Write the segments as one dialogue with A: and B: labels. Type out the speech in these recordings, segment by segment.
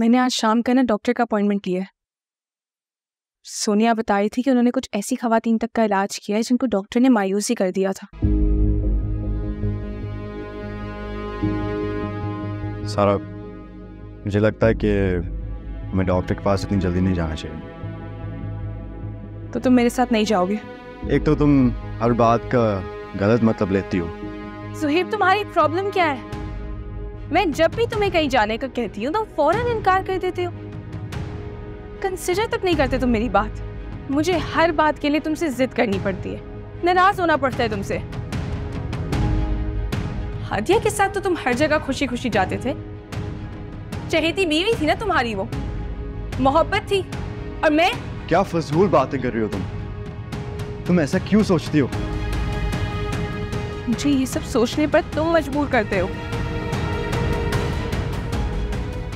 A: मैंने आज शाम का ना डॉक्टर का अपॉइंटमेंट लिया है। सोनिया बताई थी कि उन्होंने कुछ ऐसी खवातीन तक का इलाज किया है जिनको डॉक्टर ने मायूसी कर दिया था।
B: सारा मुझे लगता है कि मैं डॉक्टर के पास इतनी जल्दी नहीं जाना चाहिए।
A: तो तुम मेरे साथ नहीं जाओगे?
B: एक तो तुम हर बात का गलत मतलब लेती हो।
A: सुहेब तुम्हारी प्रॉब्लम क्या है? मैं जब भी तुम्हें कहीं जाने का कहती हूँ तो फ़ौरन इनकार कर देते हो। कंसिडर तक नहीं करते तुम मेरी बात। मुझे हर बात के लिए तुमसे जिद करनी पड़ती है। नाराज़ होना पड़ता है तुमसे। हादिया के साथ तो तुम हर जगह खुशी खुशी जाते थे। चहेती बीवी थी ना तुम्हारी वो। मोहब्बत थी। और मैं?
B: क्या फजूल बातें कर रही हो तुम? तुम ऐसा क्यों सोचती हो?
A: मुझे ये सब सोचने पर तुम मजबूर करते हो।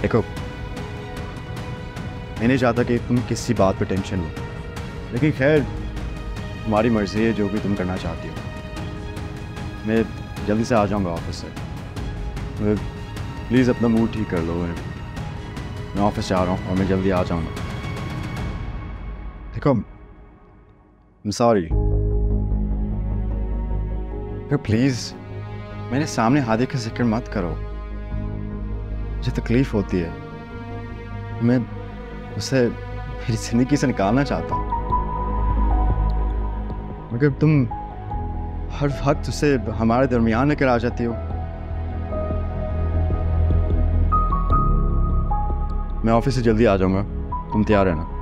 B: देखो मैं नहीं चाहता कि तुम किसी बात पे टेंशन लो, लेकिन खैर, तुम्हारी मर्ज़ी है जो भी तुम करना चाहती हो। मैं जल्दी से आ जाऊँगा ऑफ़िस से। प्लीज़ अपना मूड ठीक कर लो, मैं ऑफ़िस जा रहा हूँ और मैं जल्दी आ जाऊँगा। देखो, I'm sorry. प्लीज़ मेरे सामने हादे का ज़िक्र मत करो। मुझे तकलीफ़ होती है। मैं उसे मेरी ज़िंदगी से निकालना चाहता हूँ। मगर तुम हर वक्त उसे हमारे दरमियान लेकर आ जाती हो। मैं ऑफ़िस से जल्दी आ जाऊँगा। तुम तैयार रहना।